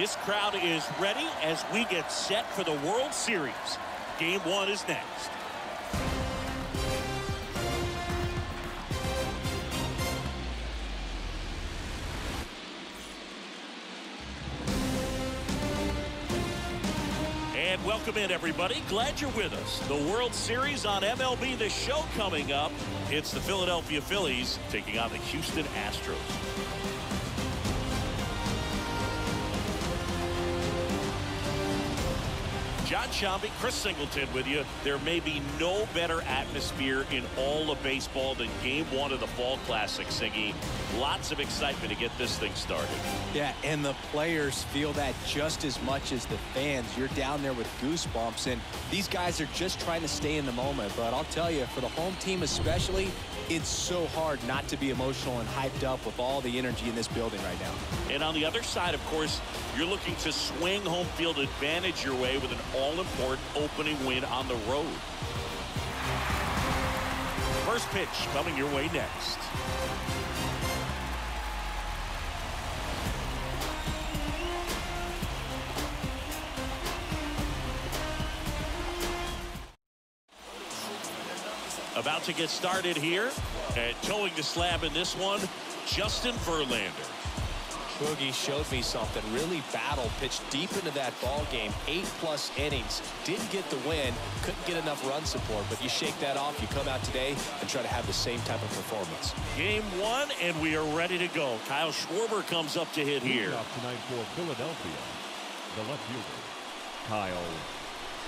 This crowd is ready as we get set for the World Series. Game one is next. And welcome in, everybody. Glad you're with us. The World Series on MLB The Show coming up. It's the Philadelphia Phillies taking on the Houston Astros. Jon Chris Singleton with you. There may be no better atmosphere in all of baseball than game one of the Fall Classic, Siggy. Lots of excitement to get this thing started. Yeah, and the players feel that just as much as the fans. You're down there with goosebumps, and these guys are just trying to stay in the moment. But I'll tell you, for the home team especially, it's so hard not to be emotional and hyped up with all the energy in this building right now. And on the other side, of course, you're looking to swing home field advantage your way with an all-important opening win on the road. First pitch coming your way next. About to get started here. And towing the slab in this one, Justin Verlander. Boogie showed me something. Really battled, pitched deep into that ball game. Eight plus innings. Didn't get the win. Couldn't get enough run support. But you shake that off. You come out today and try to have the same type of performance. Game one, and we are ready to go. Kyle Schwarber comes up to hit here. Up tonight for Philadelphia, the left fielder, Kyle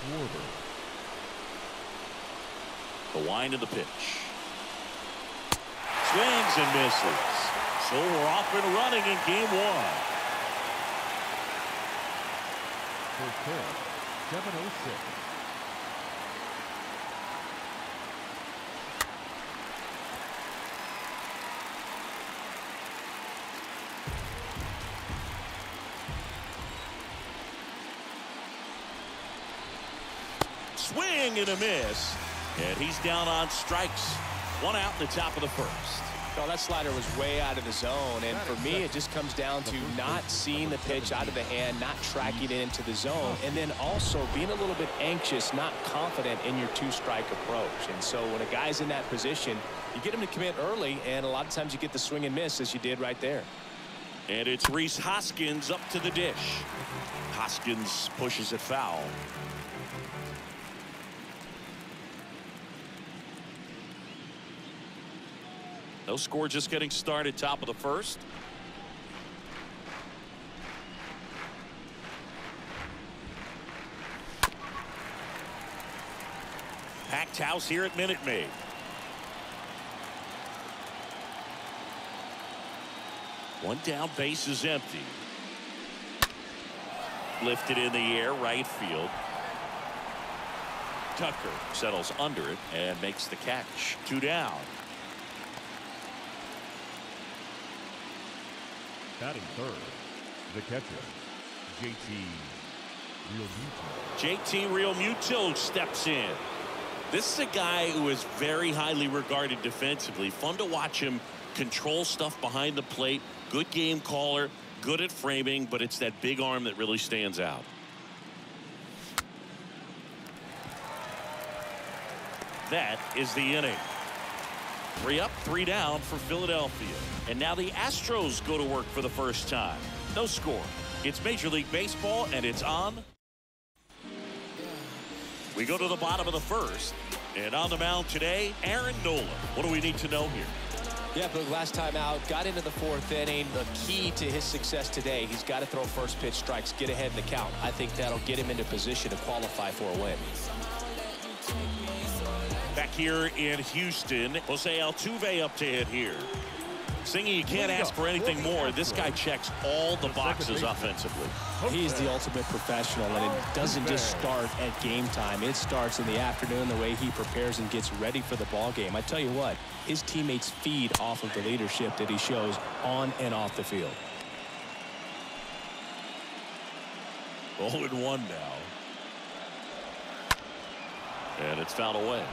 Schwarber. The wind of the pitch. Swings and misses. So we're off and running in game one. Pitch, 706. Swing and a miss. And he's down on strikes. One out in the top of the first. No, that slider was way out of the zone. And for me, it just comes down to not seeing the pitch out of the hand, not tracking it into the zone, and then also being a little bit anxious, not confident in your two-strike approach. And so when a guy's in that position, you get him to commit early, and a lot of times you get the swing and miss, as you did right there. And it's Rhys Hoskins up to the dish. Hoskins pushes it foul. No score just getting started top of the first. Packed house here at Minute Maid. One down base is empty. Lifted in the air right field. Tucker settles under it and makes the catch. Two down. Batting third, the catcher, JT Realmuto. JT Realmuto steps in. This is a guy who is very highly regarded defensively. Fun to watch him control stuff behind the plate. Good game caller, good at framing, but it's that big arm that really stands out. That is the inning. Three up, three down for Philadelphia. And now the Astros go to work for the first time. No score. It's Major League Baseball, and it's on. We go to the bottom of the first. And on the mound today, Aaron Nola. What do we need to know here? Yeah, but last time out, got into the fourth inning. The key to his success today, he's got to throw first pitch strikes, get ahead in the count. I think that'll get him into position to qualify for a win. Back here in Houston, Jose Altuve up to hit here. Singing, you can't ask for anything more. This guy checks all the boxes offensively. He's the ultimate professional, and it doesn't just start at game time. It starts in the afternoon, the way he prepares and gets ready for the ball game. I tell you what, his teammates feed off of the leadership that he shows on and off the field. 0 and 1 now. And it's fouled away.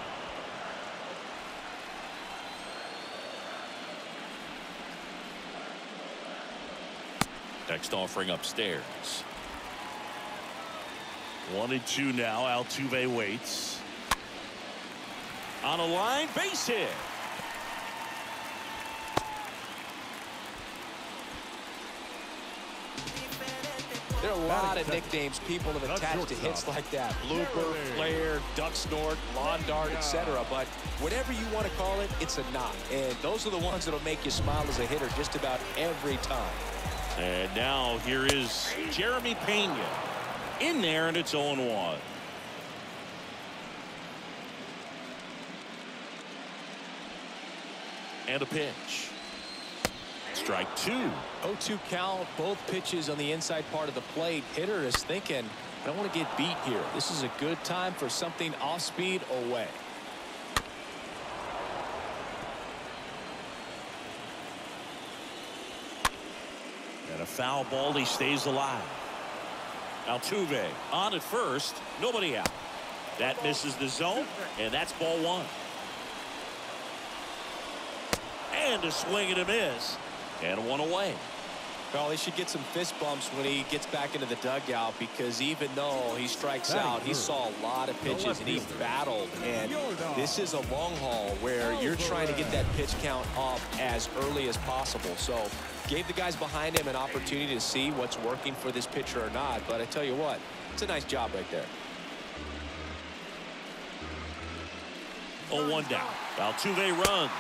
Next offering upstairs. One and two now. Altuve waits. On a line, base hit. There are a lot of nicknames people have attached to hits like that. Blooper, flare, duck snort, lawn dart, etc. But whatever you want to call it, it's a knock. And those are the ones that'll make you smile as a hitter just about every time. And now here is Jeremy Pena in there, and it's 0-1. And a pitch. Strike two. 0-2 count, both pitches on the inside part of the plate. Hitter is thinking, I don't want to get beat here. This is a good time for something off speed away. And a foul ball, he stays alive. Altuve on at first, nobody out. That misses the zone, and that's ball one. And a swing and a miss. And one away. Well, he should get some fist bumps when he gets back into the dugout because even though he strikes out, he saw a lot of pitches and he battled. And this is a long haul where you're trying to get that pitch count up as early as possible. So gave the guys behind him an opportunity to see what's working for this pitcher or not. But I tell you what, it's a nice job right there. 0-1 down. Altuve runs.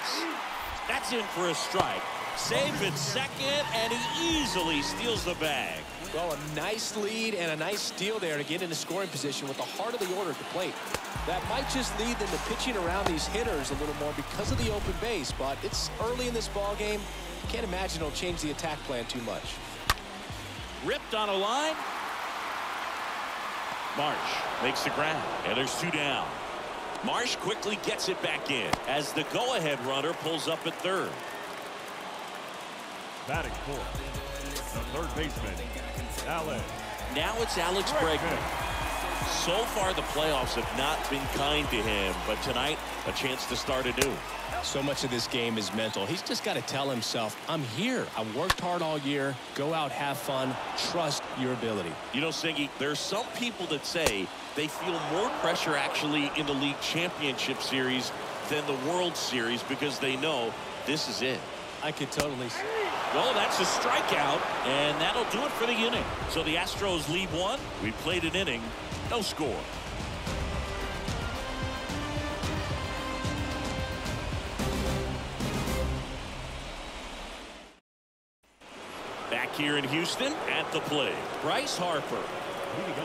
That's in for a strike. Safe at second, and he easily steals the bag. Well, a nice lead and a nice steal there to get into scoring position with the heart of the order at the plate. That might just lead them to pitching around these hitters a little more because of the open base, but it's early in this ball game. Can't imagine it'll change the attack plan too much. Ripped on a line. Marsh makes the grab, and there's two down. Marsh quickly gets it back in as the go-ahead runner pulls up at third. Batting fourth, the third baseman, Alex. Now it's Alex Bregman. So far, the playoffs have not been kind to him, but tonight, a chance to start anew. So much of this game is mental. He's just got to tell himself, I'm here. I've worked hard all year. Go out, have fun, trust your ability. You know, Singy, there's some people that say they feel more pressure actually in the league championship series than the World Series because they know this is it. I could totally see. Well, that's a strikeout, and that'll do it for the inning. So the Astros lead one. We played an inning, no score. Back here in Houston at the plate, Bryce Harper.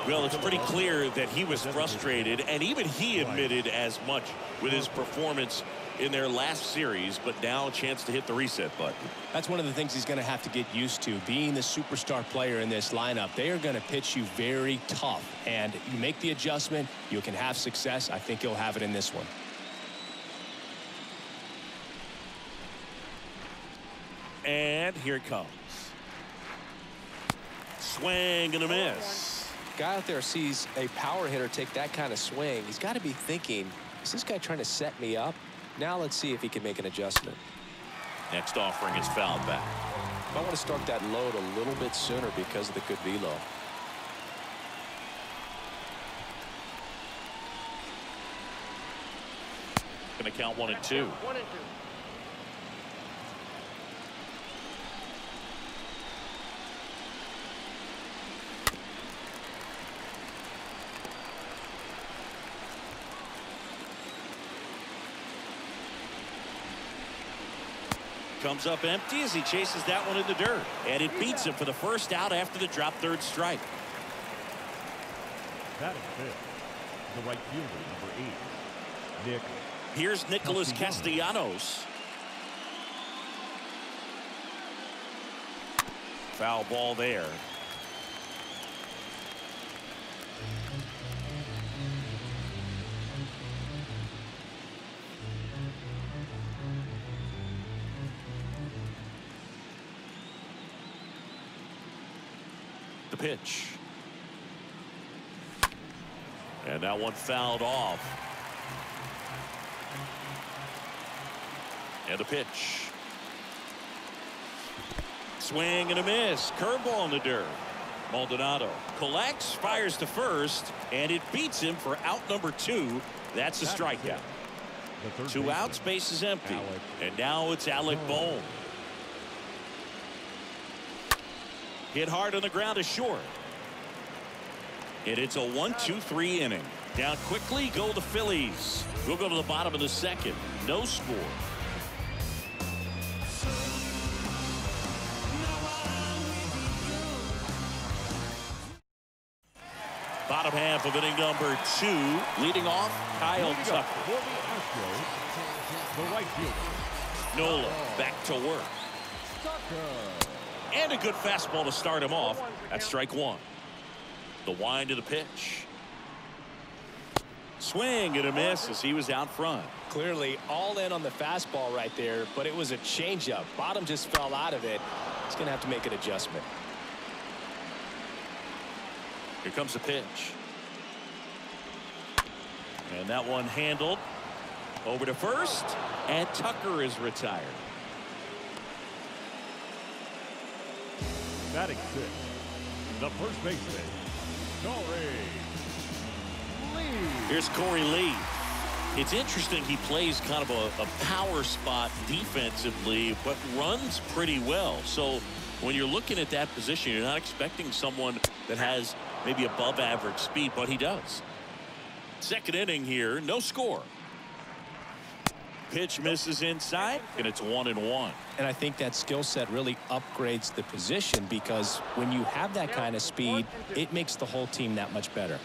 Well, it's pretty clear that he was frustrated, and even he admitted as much with his performance in their last series, but now a chance to hit the reset button. That's one of the things he's going to have to get used to, being the superstar player in this lineup. They are going to pitch you very tough, and you make the adjustment, you can have success. I think he'll have it in this one. And here it comes. Swing and a miss. Guy out there sees a power hitter take that kind of swing. He's got to be thinking, is this guy trying to set me up? Now let's see if he can make an adjustment. Next offering is fouled back. I want to start that load a little bit sooner because of the good velo. Going to count one and two. One and two. Comes up empty as he chases that one in the dirt. And it beats him for the first out after the drop third strike. Batting fifth, the right fielder, number eight, Nick. Here's Nicholas Castellanos. Foul ball there. Pitch. And that one fouled off. And a pitch. Swing and a miss. Curveball in the dirt. Maldonado collects, fires to first, and it beats him for out number two. That's a strikeout. Two outs, base is empty. And now it's Alec Bohm. Hit hard on the ground is short. And it's a one, two, three inning. Down quickly go the Phillies. We'll go to the bottom of the second. No score. Bottom half of inning number two. Leading off, Kyle Tucker. up for the Astros, the right fielder, Nola back to work. Tucker. And a good fastball to start him off. That's strike one. The wind of the pitch. Swing and a miss as he was out front. Clearly all in on the fastball right there, but it was a changeup. Bottom just fell out of it. He's going to have to make an adjustment. Here comes the pitch. And that one handled. Over to first. And Tucker is retired. Batting six, the first baseman, Korey Lee. Here's Korey Lee. It's interesting he plays kind of a, a power spot defensively, but runs pretty well. So when you're looking at that position, you're not expecting someone that has maybe above average speed, but he does. Second inning here, no score. Pitch misses inside, and it's one and one. And I think that skill set really upgrades the position because when you have that kind of speed, it makes the whole team that much better.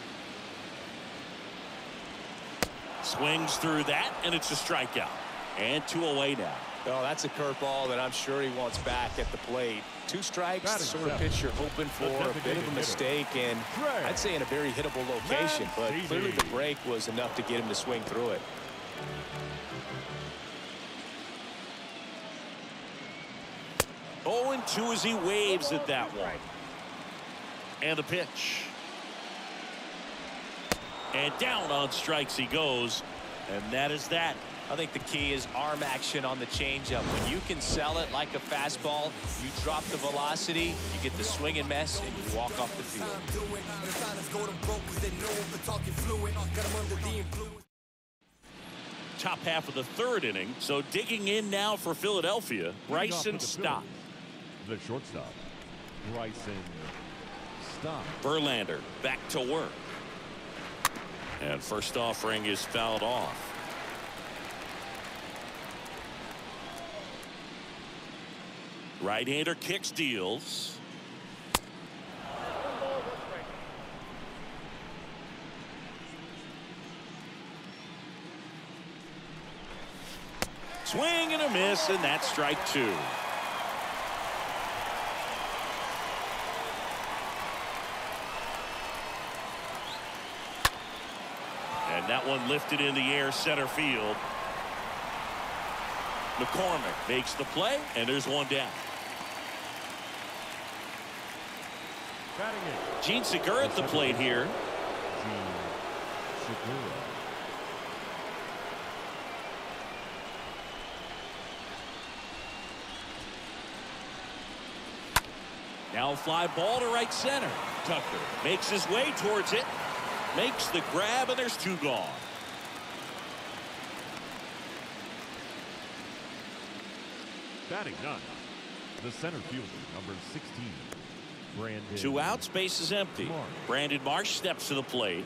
Swings through that, and it's a strikeout. And two away now. Oh, that's a curveball that I'm sure he wants back at the plate. Two strikes, Batting sort of seven. pitch you're hoping for, a bit of a mistake, and Trey I'd say in a very hittable location, but clearly the break was enough to get him to swing through it. Oh, and 2 as he waves at that one. And the pitch. And down on strikes he goes. And that is that. I think the key is arm action on the changeup. When you can sell it like a fastball, you drop the velocity, you get the swing and miss, and you walk off the field. Top half of the third inning. So digging in now for Philadelphia, Bryson Stott. The shortstop, Bryson Stott. Verlander back to work. And first offering is fouled off. Right-hander kicks deals. Swing and a miss, and that's strike two. That one lifted in the air center field. McCormick makes the play, and there's one down. Batting it, Jean Segura at the plate here. Jean Segura. Now fly ball to right center. Tucker makes his way towards it. Makes the grab, and there's two gone. Batting none, the center fielder, number 16, Brandon. Two outs, base is empty. Marsh. Brandon Marsh steps to the plate.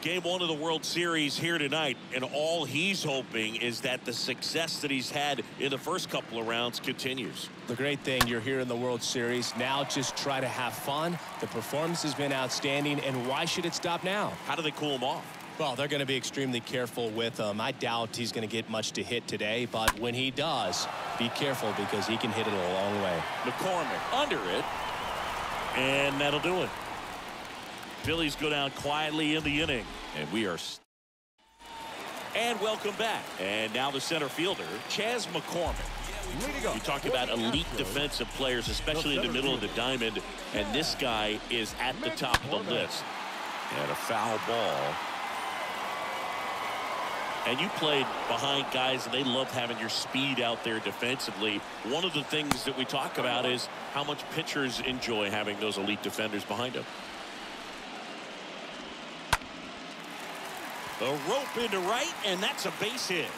Game one of the World Series here tonight, and all he's hoping is that the success that he's had in the first couple of rounds continues. The great thing, you're here in the World Series. Now just try to have fun. The performance has been outstanding, and why should it stop now? How do they cool him off? Well, they're going to be extremely careful with him. I doubt he's going to get much to hit today, but when he does, be careful because he can hit it a long way. McCormick under it, and that'll do it. Phillies go down quietly in the inning, and we are. And welcome back. And now the center fielder, Chas McCormick. You talk about elite defensive players, especially in the middle of the diamond, and this guy is at the top of the list. And a foul ball. And you played behind guys, and they love having your speed out there defensively. One of the things that we talk about is how much pitchers enjoy having those elite defenders behind them. The rope into right, and that's a base hit.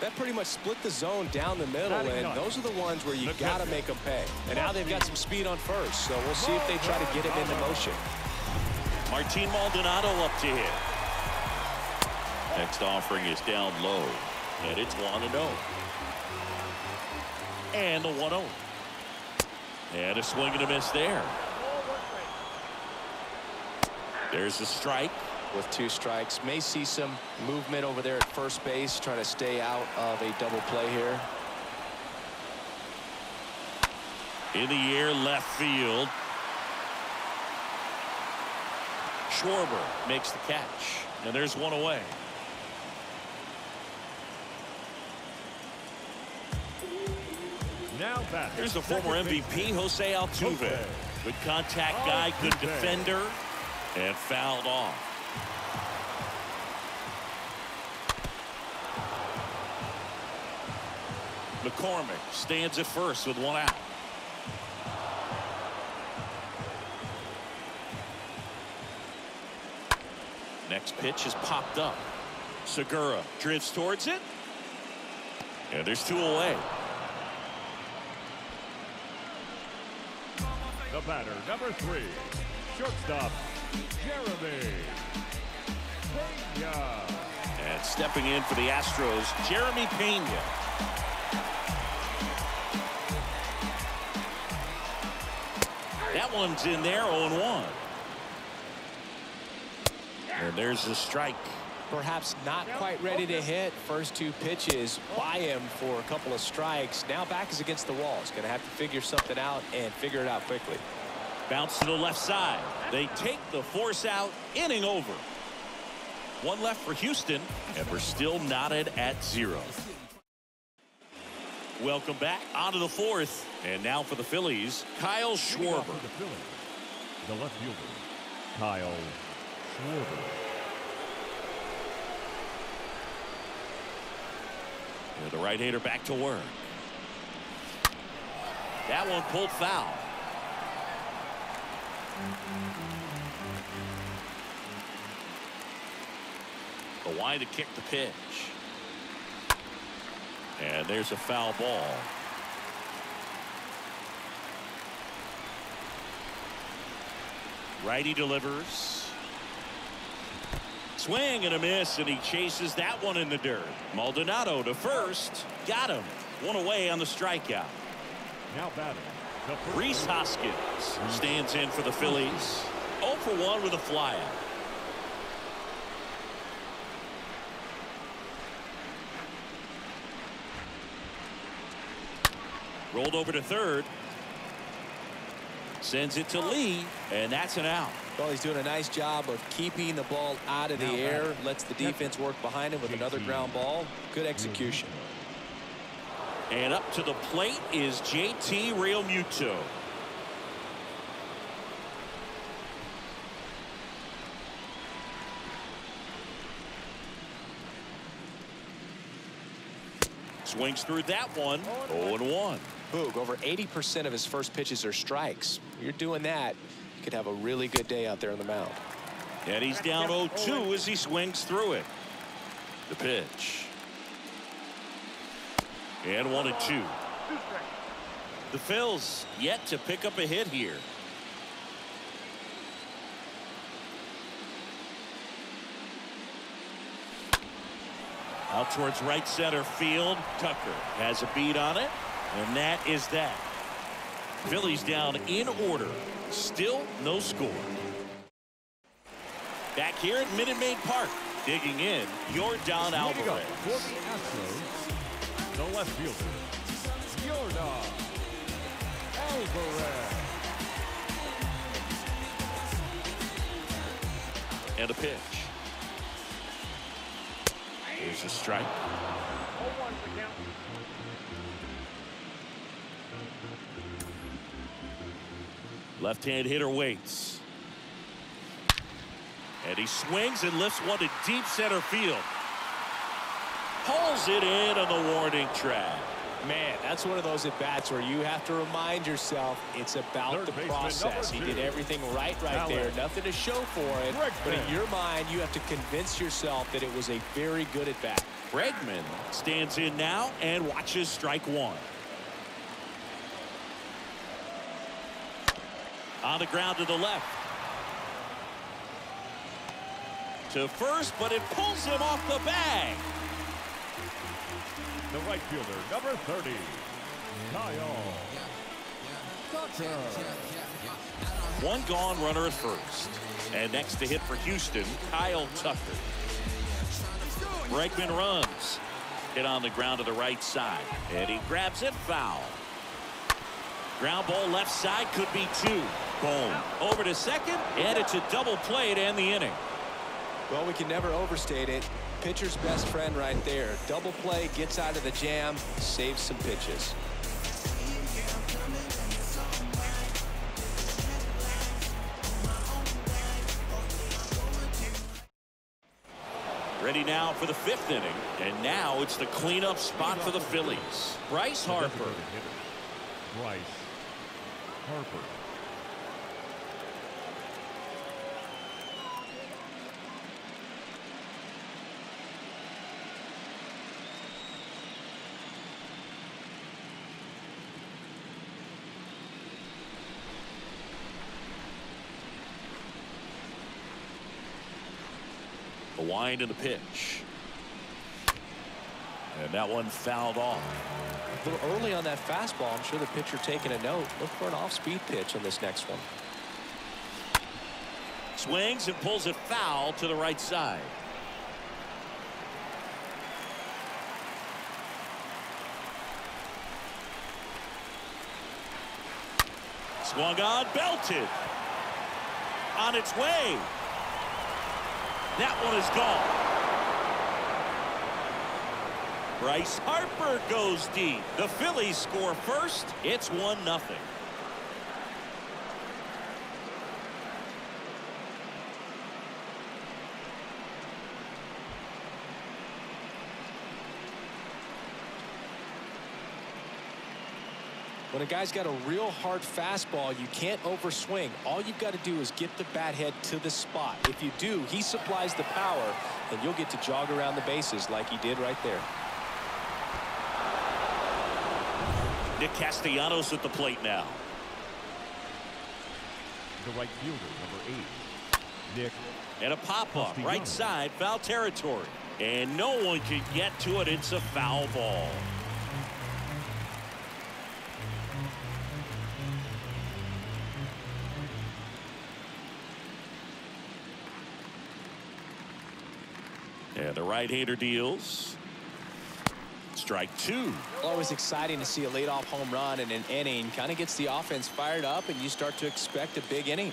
That pretty much split the zone down the middle, and those are the ones where you got to make them pay. And now they've got some speed on first, so we'll see if they try to get him into motion. Martin Maldonado up to hit. Next offering is down low, and it's 1 0. And oh. the 1 0. And a swing and a miss there. There's a strike. With two strikes, may see some movement over there at first base, trying to stay out of a double play here. In the air, left field. Schwarber makes the catch, and there's one away. Now back. Here's the former MVP, Jose Altuve. Good contact oh, guy, good defender, and fouled off. McCormick stands at first with one out. Next pitch is popped up. Segura drifts towards it. And there's two away. The batter, number three, shortstop, Jeremy Pena. And stepping in for the Astros, Jeremy Pena. That one's in there 0-1. And there's the strike. Perhaps not quite ready to hit. First two pitches by him for a couple of strikes. Now back is against the wall. He's going to have to figure something out and figure it out quickly. Bounce to the left side. They take the force out. Inning over. One left for Houston, and we're still knotted at zero. Welcome back onto the fourth. And now for the Phillies, Kyle Schwarber. The Phillies, the left fielder, Kyle Schwarber. And the right-hander back to work. That one pulled foul. The wide to kick the pitch. And there's a foul ball. Righty delivers. Swing and a miss, and he chases that one in the dirt. Maldonado to first. Got him. One away on the strikeout. Now batting, Rhys Hoskins stands in for the Phillies. 0 for 1 with a flyout. Rolled over to third. Sends it to oh. Lee, and that's an out. Well, he's doing a nice job of keeping the ball out of the Now air. batting. Lets the defense work behind him with another mm-hmm. ground ball. Good execution. And up to the plate is JT Realmuto. Swings through that one. 0 and 1. Boog, over 80% of his first pitches are strikes. You're doing that, you could have a really good day out there on the mound. And he's down 0-2 as he swings through it. The pitch. And one and two. The Phils yet to pick up a hit here. Out towards right center field. Tucker has a beat on it. And that is that. Phillies down in order. Still no score. Back here at Minute Maid Park. Digging in, Leading up Alvarez. for the Astros, the left fielder, Your Yordan Alvarez. And a pitch. Here's a strike. Oh, Left-hand hitter waits. And he swings and lifts one to deep center field. Pulls it in on the warning track. Man, that's one of those at-bats where you have to remind yourself it's about Third the baseman, process. He did everything right right Alec there. Nothing to show for it. But in your mind, you have to convince yourself that it was a very good at-bat. Bregman stands in now and watches strike one. On the ground to the left. To first, but it pulls him off the bag. The right fielder, number 30, Kyle Tucker. One gone runner at first. And next to hit for Houston, Kyle Tucker. Bregman runs. Hit on the ground to the right side. And he grabs it foul. Ground ball left side could be two. Boom. Over to second, and it's a double play to end the inning. Well, we can never overstate it. Pitcher's best friend right there. Double play, gets out of the jam, saves some pitches. Ready now for the fifth inning. And now it's the cleanup spot for the Phillies. Bryce Harper. Bryce Harper. Wind and the pitch. And that one fouled off. A little early on that fastball. I'm sure the pitcher taking a note. Look for an off-speed pitch on this next one. Swings and pulls it foul to the right side. Swung on, belted. On its way. That one is gone. Bryce Harper goes deep. The Phillies score first. It's 1 When a guy's got a real hard fastball, you can't overswing. All you've got to do is get the bat head to the spot. If you do, he supplies the power, and you'll get to jog around the bases like he did right there. Nick Castellanos at the plate now. The right fielder, number 8, Nick And a pop-up right side foul territory. And no one can get to it. It's a foul ball. Right-hander deals. Strike two. Always exciting to see a leadoff home run in an inning. Kind of gets the offense fired up, and you start to expect a big inning.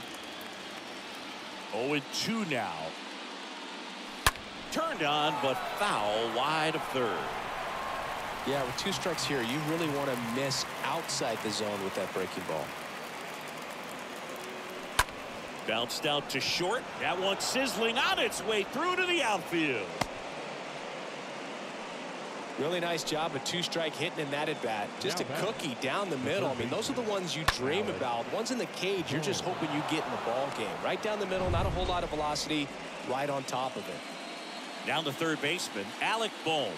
0 2 now. Turned on, but foul wide of third. Yeah, with two strikes here, you really want to miss outside the zone with that breaking ball. Bounced out to short. That one sizzling on its way through to the outfield. Really nice job of two-strike hitting in that at-bat. Just a Now back. cookie down the middle. I mean, those are the ones you dream about. Ones in the cage, you're just hmm. hoping you get in the ball game. Right down the middle, not a whole lot of velocity, right on top of it. Down the third baseman, Alec Bohm.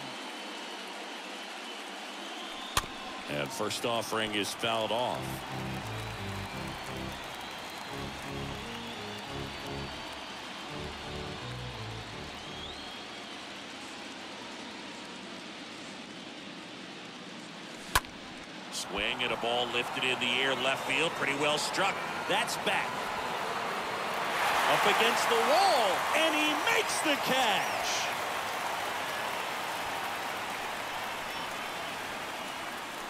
And first offering is fouled off. Swing and a ball lifted in the air left field. Pretty well struck. That's back. Up against the wall, and he makes the catch.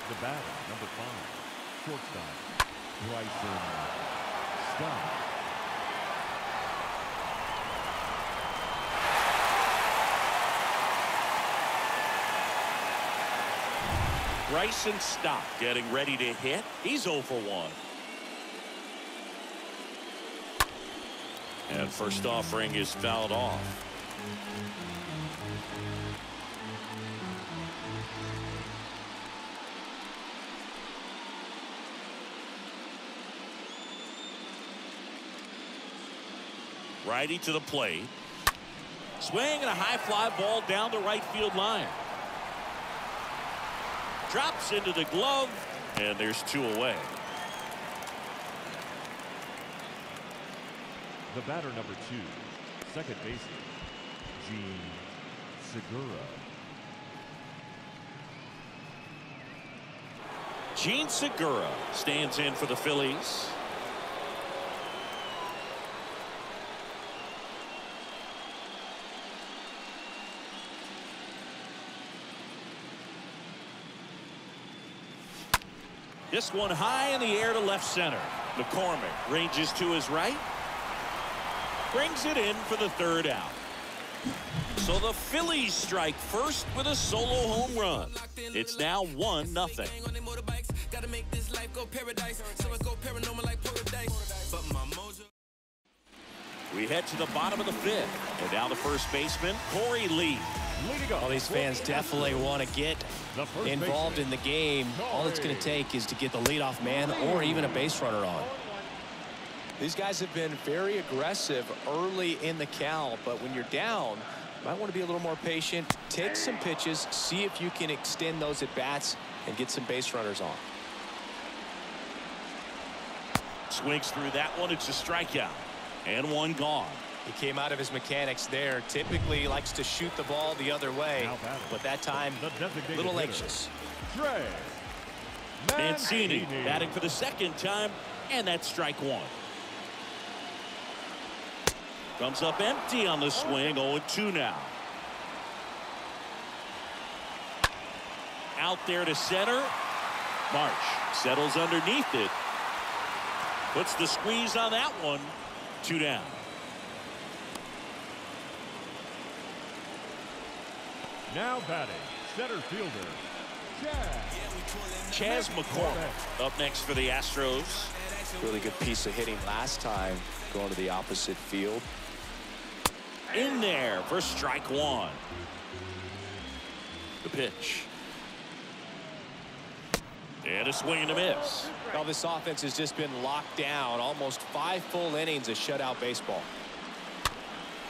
The batter, number 5, shortstop, Bryson Stott. Bryson Stott getting ready to hit. He's 0 for 1. And first offering is fouled off. Righty to the plate. Swing and a high fly ball down the right field line. Drops into the glove, and there's two away. The batter number two, second baseman, Jean Segura. Jean Segura stands in for the Phillies. This one high in the air to left center. McCormick ranges to his right. Brings it in for the third out. So the Phillies strike first with a solo home run. It's now 1 nothing. We head to the bottom of the fifth. And now the first baseman, Korey Lee. Leading off All these fans definitely want to get involved in the game. All it's going to take is to get the leadoff man or even a base runner on. These guys have been very aggressive early in the count, but when you're down, you might want to be a little more patient. Take some pitches, see if you can extend those at bats and get some base runners on. Swings through that one. It's a strikeout. And one gone. He came out of his mechanics there. Typically likes to shoot the ball the other way, but that time a little hitter, anxious. Trey Mancini Mancini. batting for the second time. And that's strike one. Comes up empty on the swing. 0-2 now. Out there to center. Marsh settles underneath it. Puts the squeeze on that one. Two down. Now batting, center fielder, Chad. Chas McCormick up next for the Astros. Really good piece of hitting last time going to the opposite field. In there for strike one. The pitch. And a swing and a miss. Well, this offense has just been locked down. Almost five full innings of shutout baseball.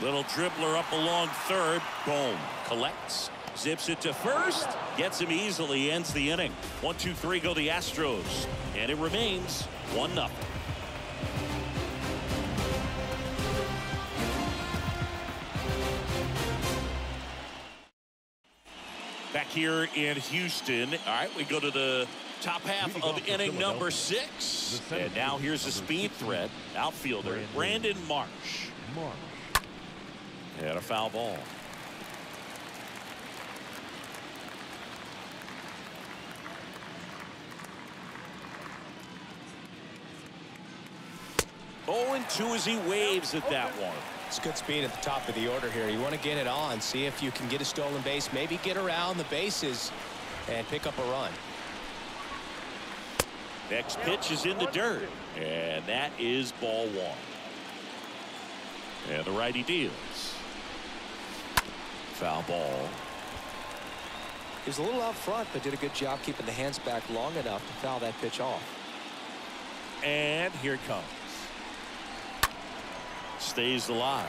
Little dribbler up along third. Boom. Collects. Zips it to first. Gets him easily. Ends the inning. One, two, three go the Astros. And it remains 1 nothing. Back here in Houston. All right, we go to the top half of inning number six. And now here's the speed threat. Outfielder Brandon. Brandon Marsh. Marsh. And a foul ball. Oh, and two as he waves at that one. It's good speed at the top of the order here. You want to get it on, see if you can get a stolen base, maybe get around the bases and pick up a run. Next pitch is in the dirt. And that is ball one. And the righty deals. Foul ball. He was a little out front, but did a good job keeping the hands back long enough to foul that pitch off. And here it comes. Stays alive.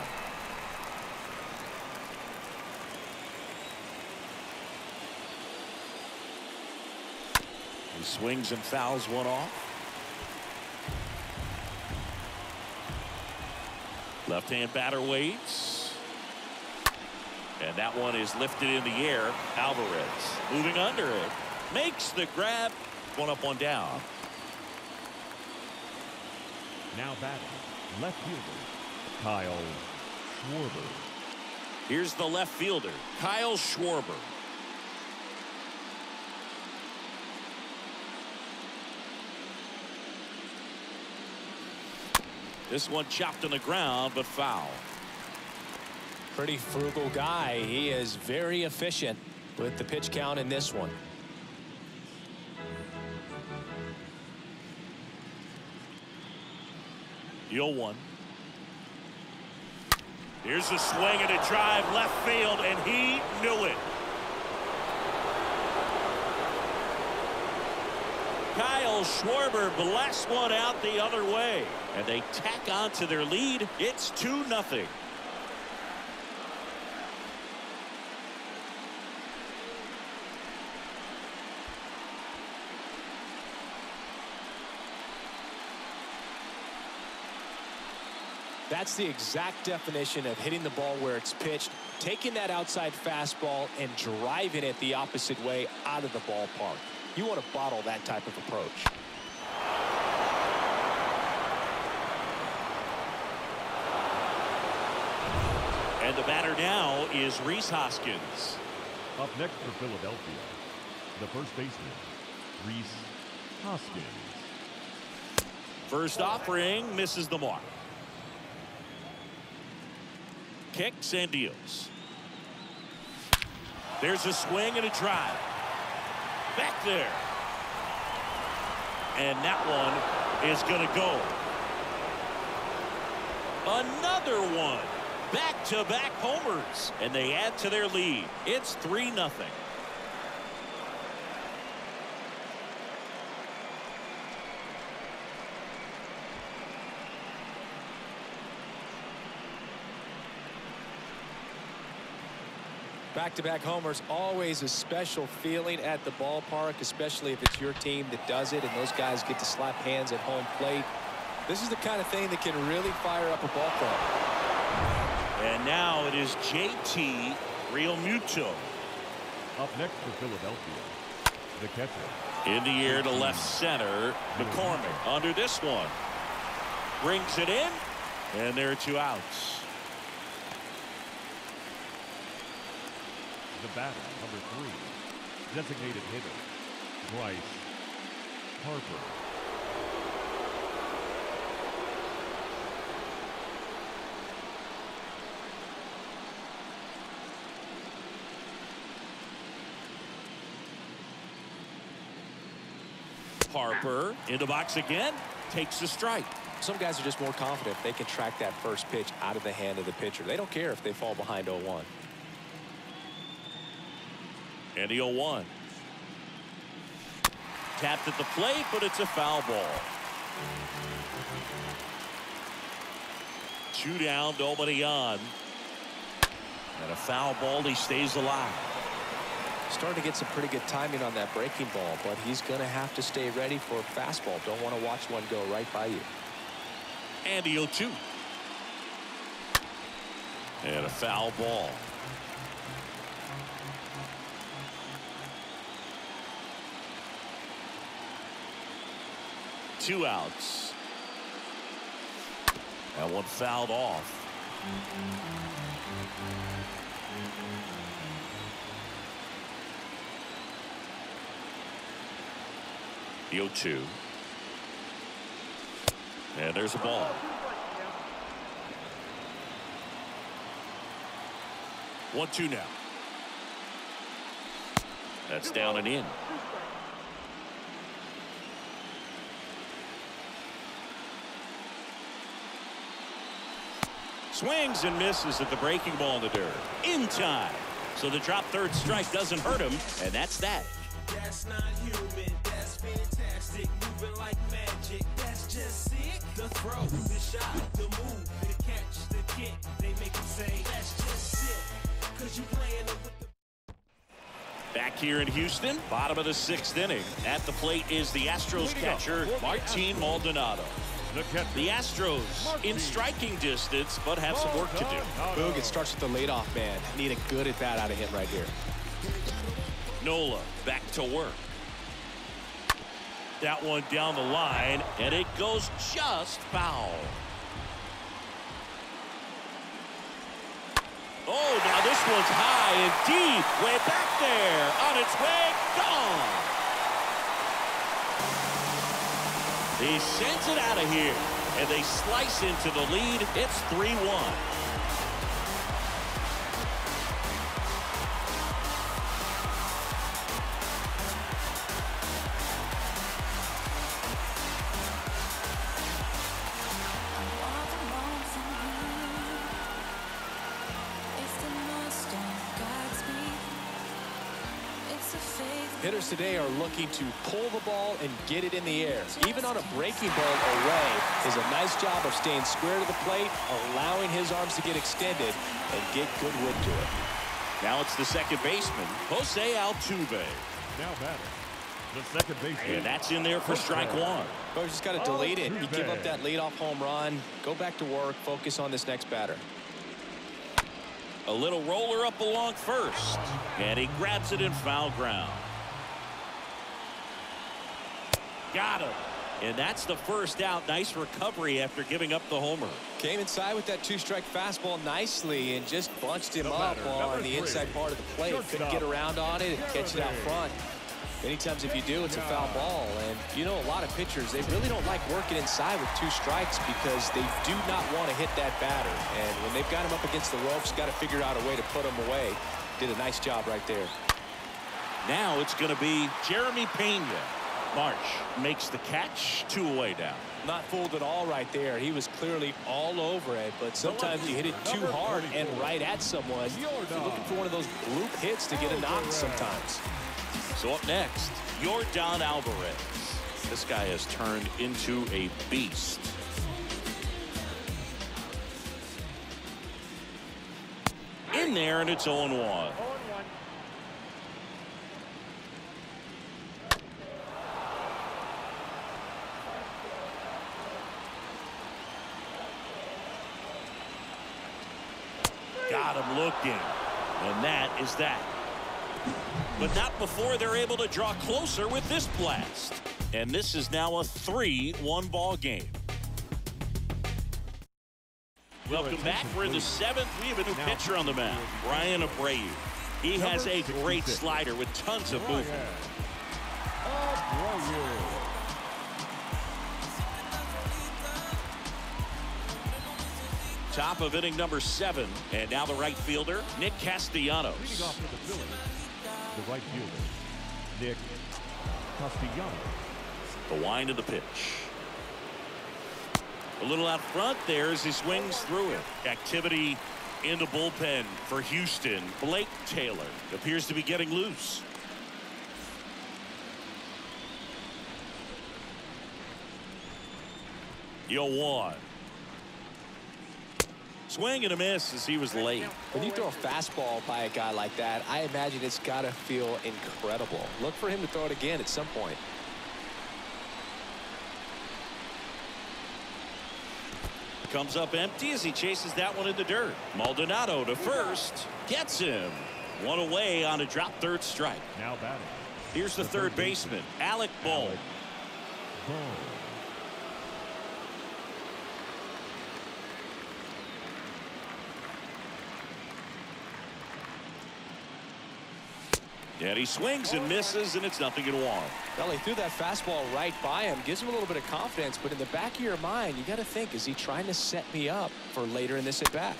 He swings and fouls one off. Left-hand batter waits. And that one is lifted in the air. Alvarez moving under it. Makes the grab. One up, one down. Now batting, left fielder, Kyle Schwarber. Here's the left fielder, Kyle Schwarber. This one chopped on the ground, but foul. Pretty frugal guy. He is very efficient with the pitch count in this one. 0 1. Here's a swing and a drive left field, and he knew it. Kyle Schwarber blasts one out the other way. And they tack on to their lead. It's 2 nothing. That's the exact definition of hitting the ball where it's pitched, taking that outside fastball and driving it the opposite way out of the ballpark. You want to bottle that type of approach. And the batter now is Rhys Hoskins. Up next for Philadelphia, the first baseman, Rhys Hoskins. First offering misses the mark. Kicks and deals. There's a swing and a drive. Back there. And that one is going to go. Another one. Back-to-back -back homers. And they add to their lead. It's 3 Back-to-back -back homers, always a special feeling at the ballpark, especially if it's your team that does it and those guys get to slap hands at home plate. This is the kind of thing that can really fire up a ball club. And now it is JT Realmuto. Up next for Philadelphia, the catcher. In the air to left center, McCormick under this one. Brings it in, and there are two outs. The batter, number three, designated hitter, Bryce Harper. Harper in the box again, takes the strike. Some guys are just more confident they can track that first pitch out of the hand of the pitcher. They don't care if they fall behind 0-1. And the 0-1. Tapped at the plate, but it's a foul ball. Two down, nobody on. And a foul ball, he stays alive. Starting to get some pretty good timing on that breaking ball, but he's going to have to stay ready for a fastball. Don't want to watch one go right by you. And the 0-2. And a foul ball. Two outs. That one fouled off. The 0-2. And there's a ball. One two now. That's down and in. Swings and misses at the breaking ball in the dirt. In time. So the drop third strike doesn't hurt him, and that's that. That's not human. That's fantastic. Moving like magic. That's just sick. The throw, the shot, the move, the catch, the kick. They make him say, that's just sick. Cause you playing it with the Back here in Houston, bottom of the sixth inning. At the plate is the Astros catcher, Martin Maldonado. The Astros in striking distance, but have some work to do. Boog, it starts with the leadoff man. Need a good at bat out of him right here. Nola back to work. That one down the line, and it goes just foul. Oh, now this one's high and deep, way back there, on its way, gone. He sends it out of here, and they slice into the lead. It's 3-1. Looking to pull the ball and get it in the air. Even on a breaking ball away is a nice job of staying square to the plate, allowing his arms to get extended and get good wood to it. Now it's the second baseman, Jose Altuve. Now batting. The second baseman. And that's in there for strike one. Coach just got to delete it. You give up that leadoff home run, go back to work, focus on this next batter. A little roller up along first. And he grabs it in foul ground. Got him. And that's the first out. Nice recovery after giving up the homer. Came inside with that two-strike fastball nicely and just bunched him up on the inside part of the plate. Couldn't get around on it and catch it out front. Many times if you do, it's a foul ball. And you know a lot of pitchers, they really don't like working inside with two strikes because they do not want to hit that batter. And when they've got him up against the ropes, got to figure out a way to put him away. Did a nice job right there. Now it's going to be Jeremy Pena. Marsh makes the catch, two away down. Not fooled at all right there. He was clearly all over it, but sometimes you hit it too hard and right at someone. You're looking for one of those loop hits to get a knock sometimes. So up next, Yordan Alvarez. This guy has turned into a beast. In there, and it's 0-1. Got him looking. And that is that. But not before they're able to draw closer with this blast. And this is now a 3-1 ball game. Welcome back. We're in the seventh. We have a new pitcher on the mound, Bryan Abreu. He has a great slider with tons of movement. Top of inning number seven. And now the right fielder, Nick Castellanos. The the right fielder, Nick Castellanos. The wind of the pitch. A little out front there as he swings through it. Activity in the bullpen for Houston. Blake Taylor appears to be getting loose. Yo one. Swing and a miss as he was late. When you throw a fastball by a guy like that, I imagine it's got to feel incredible. Look for him to throw it again at some point. Comes up empty as he chases that one in the dirt. Maldonado to first. Gets him. One away on a drop third strike. Now batting. Here's the, third, baseman, Alec Bohm. Boom. And he swings and misses, and it's nothing in one. Well, he threw that fastball right by him. Gives him a little bit of confidence, but in the back of your mind, you got to think, is he trying to set me up for later in this at-bat?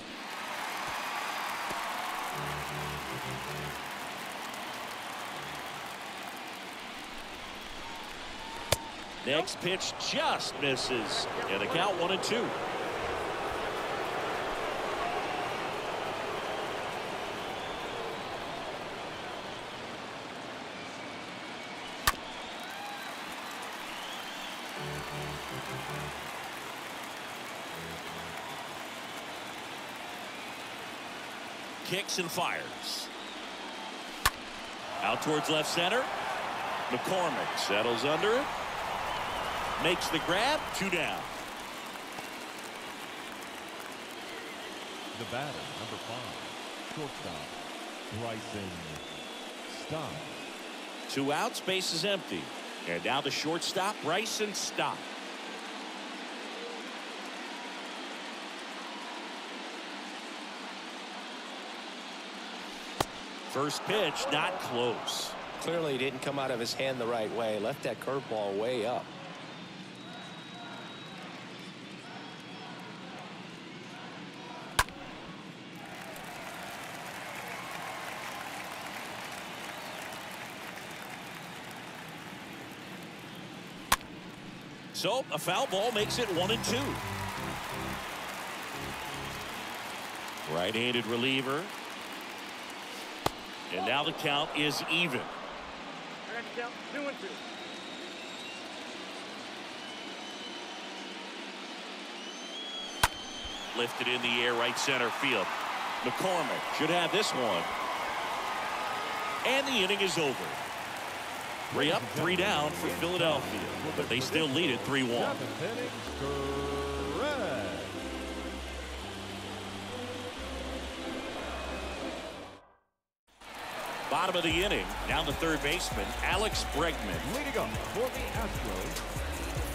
Next pitch just misses. And the count one and two. And fires. Out towards left center. McCormick settles under it. Makes the grab. Two down. The batter, number five, shortstop, Bryson Stott. Two outs, base is empty. And now the shortstop, Bryson Stott. First pitch, not close. Clearly, didn't come out of his hand the right way. Left that curveball way up. So a foul ball makes it one and two. Right-handed reliever. And now the count is even. Count, two and two. Lifted in the air right center field. McCormick should have this one. And the inning is over. Three up, three down for Philadelphia. But they still lead it 3-1. Seventh inning, Greg. Bottom of the inning. Now the third baseman, Alex Bregman. Leading up for the Astros,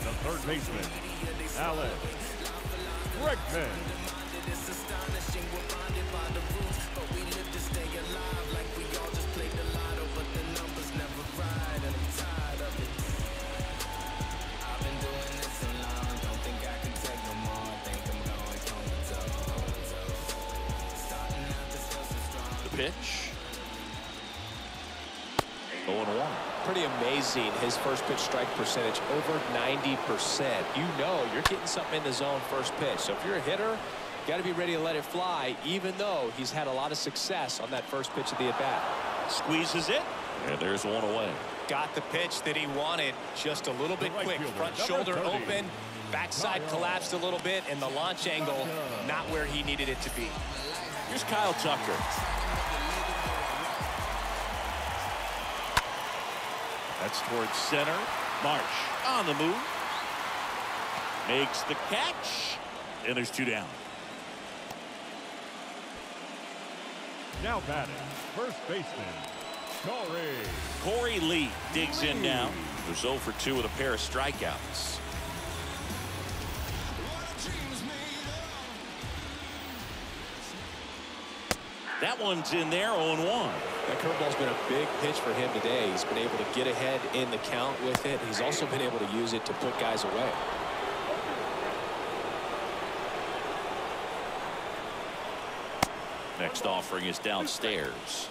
the third baseman, Alex Bregman. The pitch. Pretty amazing his first pitch strike percentage over 90%. You know you're getting something in the zone first pitch. So if you're a hitter, got to be ready to let it fly even though he's had a lot of success on that first pitch of the at bat. Squeezes it. And there's one away. Got the pitch that he wanted just a little bit right quick. fielder, Front shoulder 30. open. Backside Kyle collapsed a little bit and the launch angle not where he needed it to be. Here's Kyle Tucker. That's towards center. Marsh on the move. Makes the catch. And there's two down. Now batting, first baseman, Korey. Korey Lee digs in now. Was 0 for 2 with a pair of strikeouts. That one's in there 0 1. That curveball's been a big pitch for him today. He's been able to get ahead in the count with it. He's also been able to use it to put guys away. Next offering is downstairs.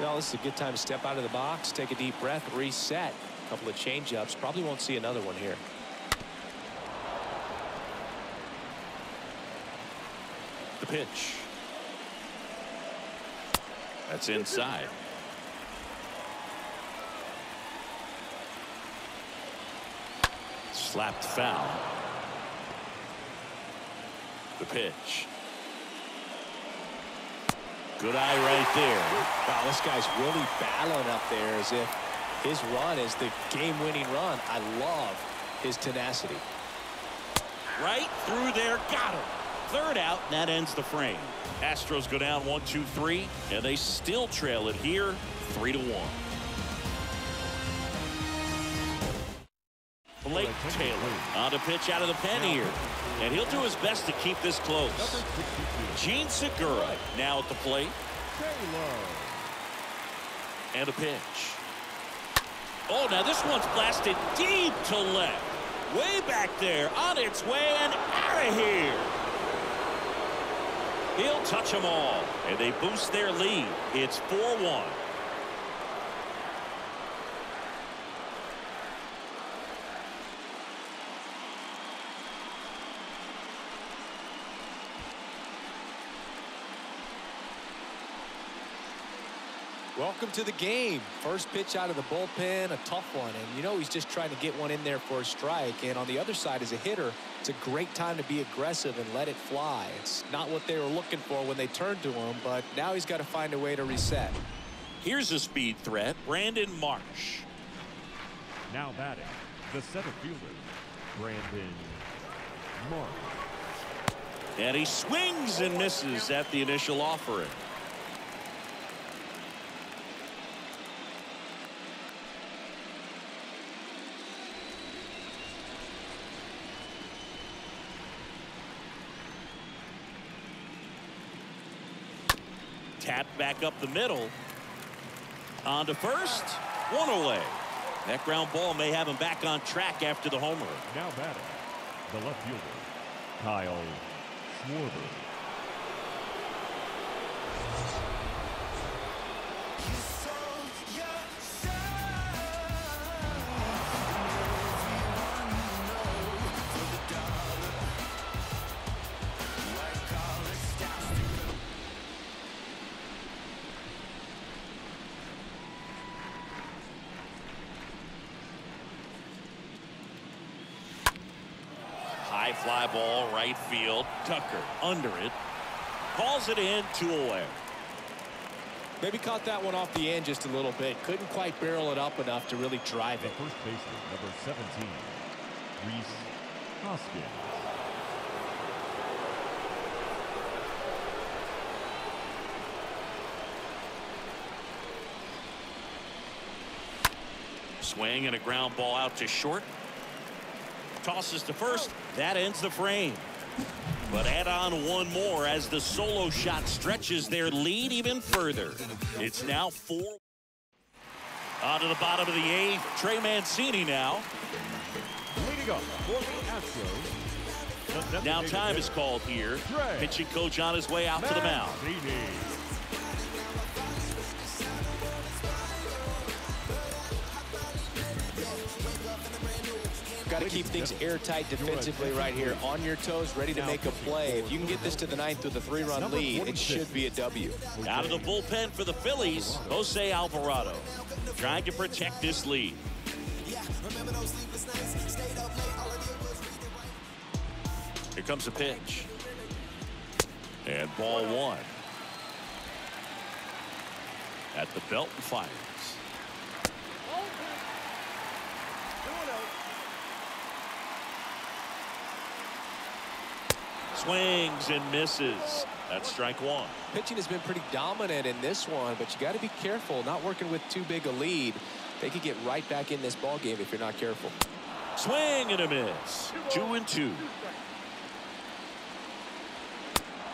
Well, this is a good time to step out of the box, take a deep breath, reset. A couple of changeups. Probably won't see another one here. Pitch. That's inside. Slapped foul. The pitch. Good eye right there. Wow, this guy's really battling up there as if his run is the game-winning run. I love his tenacity. Right through there. Got him. Third out. And that ends the frame. Astros go down one, two, three, and they still trail it here, three to one. Blake Taylor on the pitch out of the pen here. And he'll do his best to keep this close. Jean Segura now at the plate. Taylor. And a pitch. Oh, now this one's blasted deep to left. Way back there, on its way and out of here. He'll touch them all, and they boost their lead. It's 4-1. Welcome to the game. First pitch out of the bullpen, a tough one. And you know he's just trying to get one in there for a strike. And on the other side, as a hitter, it's a great time to be aggressive and let it fly. It's not what they were looking for when they turned to him, but now he's got to find a way to reset. Here's a speed threat, Brandon Marsh. Now batting, the center fielder, Brandon Marsh. And he swings and misses at the initial offering. Tapped back up the middle. On to first. One away. That ground ball may have him back on track after the homer. Now batting, the left fielder, Kyle Schwarber. Fly ball right field. Tucker under it. Calls it in two away. Maybe caught that one off the end just a little bit. Couldn't quite barrel it up enough to really drive The it. first baseman, number 17, Rhys Hoskins. Swing and a ground ball out to short. Tosses to first. That ends the frame. But add on one more as the solo shot stretches their lead even further. It's now four. On to the bottom of the eighth. Trey Mancini now. Leading up for the Astros. Now time is called here. Pitching coach on his way out to the mound. Got to keep things airtight defensively right here. On your toes, ready to make a play. If you can get this to the ninth with a three-run lead, it should be a W. Out of the bullpen for the Phillies, Jose Alvarado. Trying to protect this lead. Here comes a pitch. And ball one. At the belt and fires. Swings and misses. That's strike one. Pitching has been pretty dominant in this one, but you got to be careful. Not working with too big a lead. They could get right back in this ball game if you're not careful. Swing and a miss. Two and two.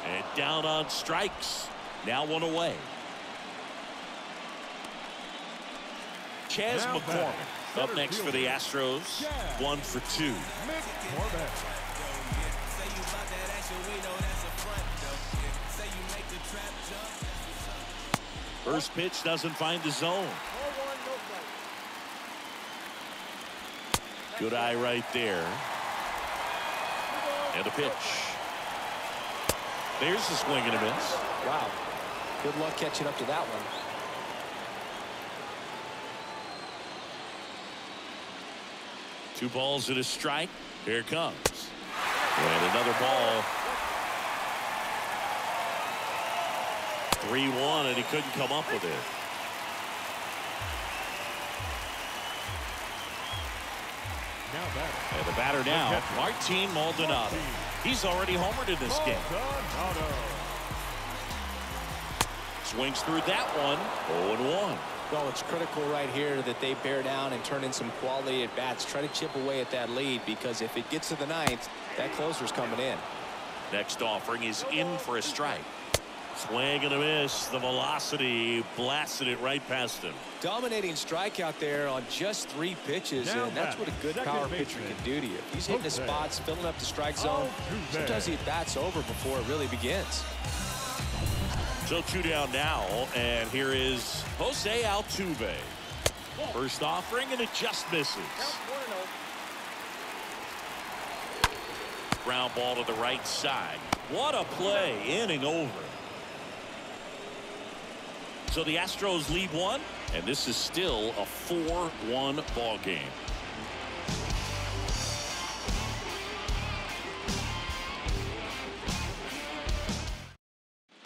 And down on strikes. Now one away. Chas Now McCormick batting, up next for the. Astros. Chas. One for two. First pitch doesn't find the zone. Good eye right there. And a pitch. There's the swing and a miss. Wow. Good luck catching up to that one. Two balls and a strike. Here it comes. And another ball. 3-1 and he couldn't come up with it. Now batting. And the batter now, Martin Maldonado. He's already homered in this game. Swings through that one. 0-1. Well, it's critical right here that they bear down and turn in some quality at bats. Try to chip away at that lead because if it gets to the ninth, that closer's coming in. Next offering is in for a strike. Swing and a miss. The velocity blasted it right past him. Dominating strikeout there on just three pitches, Now and that's what a good power pitcher can do to you. He's hitting his Jose spots, filling up the strike zone. Oh, Altuve. Sometimes he bats over before it really begins. So two down now, and here is Jose Altuve. First offering, and it just misses. Ground ball to the right side. What a play, inning over. So the Astros lead one, and this is still a 4-1 ball game.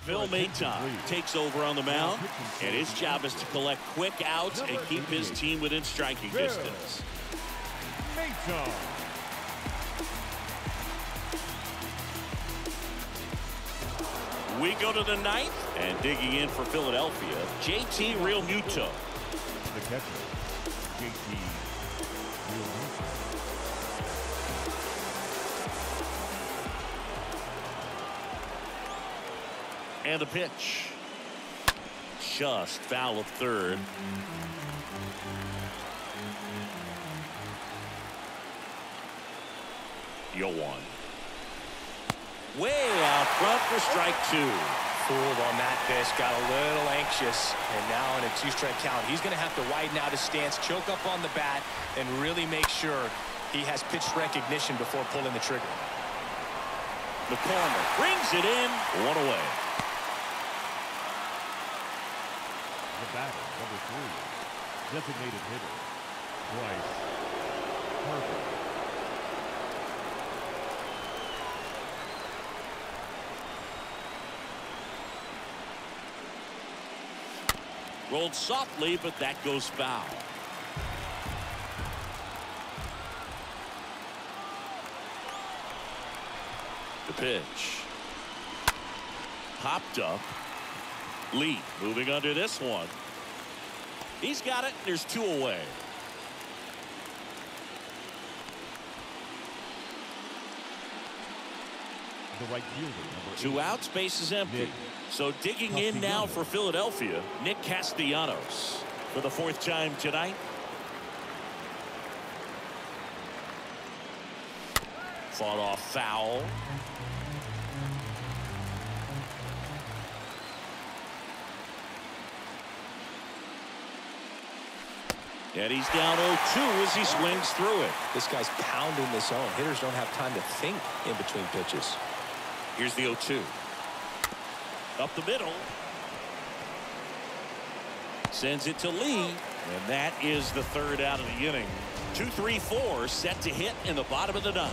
Phil Maton takes over on the mound, and his job is to collect quick outs and keep his team within striking distance. Maton. We go to the ninth, and digging in for Philadelphia, JT Realmuto. The catcher, JT Realmuto. And a pitch. Just foul of third. Yoan. Way out front for strike two. Fooled on that pitch, got a little anxious, and now in a two-strike count, he's going to have to widen out his stance, choke up on the bat, and really make sure he has pitch recognition before pulling the trigger. McCormick brings it in. One away. The batter, number three, designated hitter, Bryce Harper. Rolled softly, but that goes foul. The pitch. Popped up. Lee moving under this one. He's got it. There's two away. The right fielder, number Two eight. outs, base is empty. Nick So digging in now for Philadelphia, Nick Castellanos for the fourth time tonight. Fought off foul. And he's down 0-2 as he swings through it. This guy's pounding the zone. Hitters don't have time to think in between pitches. Here's the 0-2. Up the middle. Sends it to Lee. And that is the third out of the inning. 2-3-4 set to hit in the bottom of the ninth.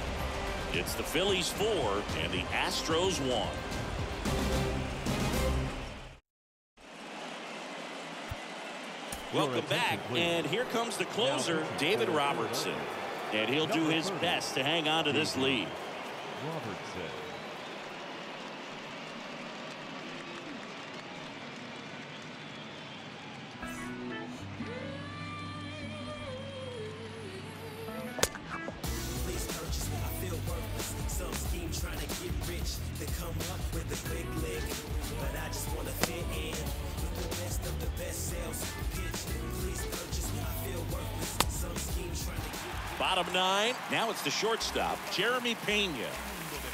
It's the Phillies four and the Astros one. Welcome back, and here comes the closer, David Robertson. And he'll do his best to hang on to this lead. Robertson. Bottom nine. Now it's the shortstop, Jeremy Pena.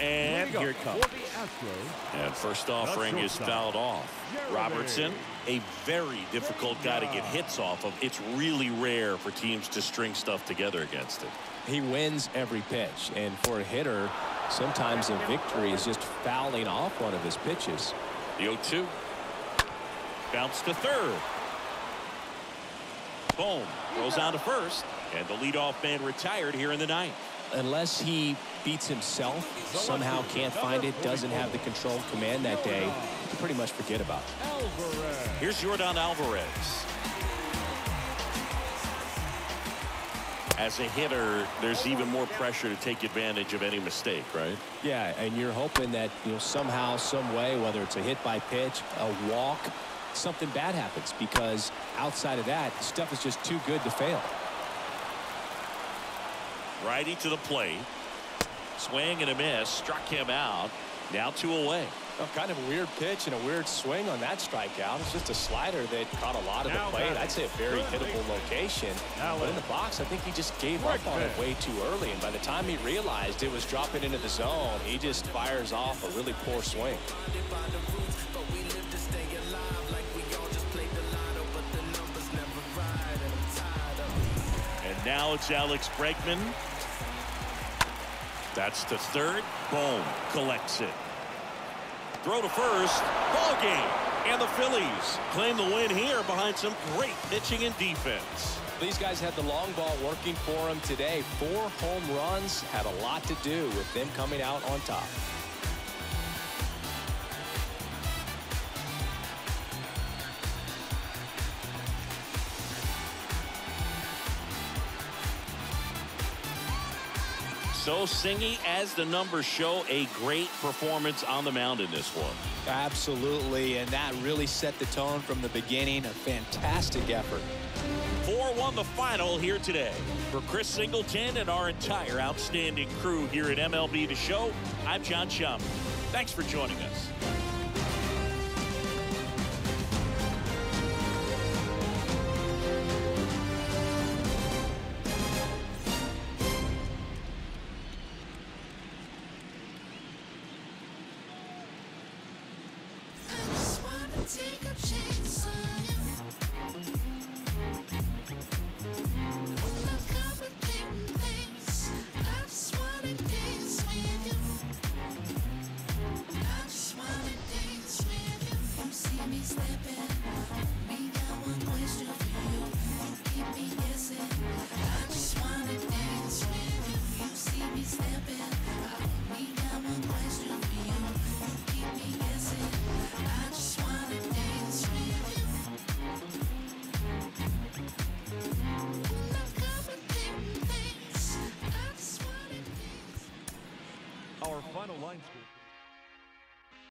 And here it comes. For the Astros, And first offering is fouled off. Robertson, a very difficult guy to get hits off of. It's really rare for teams to string stuff together against him. He wins every pitch. And for a hitter, sometimes a victory is just fouling off one of his pitches. The 0-2. Bounce to third. Bohm. Goes on to first. And the leadoff man retired here in the ninth. Unless he beats himself, somehow can't find it, doesn't have the control command that day, you pretty much forget about it. Alvarez. Here's Yordan Alvarez. As a hitter, there's even more pressure to take advantage of any mistake, right? Yeah, and you're hoping that you know somehow, some way, whether it's a hit by pitch, a walk, something bad happens because outside of that, stuff is just too good to fail. Righty to the plate. Swing and a miss. Struck him out. Now two away. Well, kind of a weird pitch and a weird swing on that strikeout. It's just a slider that caught a lot of the plate. I'd say a very hittable location. Now But in the box, I think he just gave Right up on it way too early. And by the time he realized it was dropping into the zone, he just fires off a really poor swing. And now it's Alex Bregman. That's the third. Bohm. Collects it. Throw to first. Ball game. And the Phillies claim the win here behind some great pitching and defense. These guys had the long ball working for them today. Four home runs had a lot to do with them coming out on top. So Singy, as the numbers show, a great performance on the mound in this one. Absolutely, and that really set the tone from the beginning. A fantastic effort. 4-1 the final here today. For Chris Singleton and our entire outstanding crew here at MLB The Show, I'm Jon Sciambi. Thanks for joining us.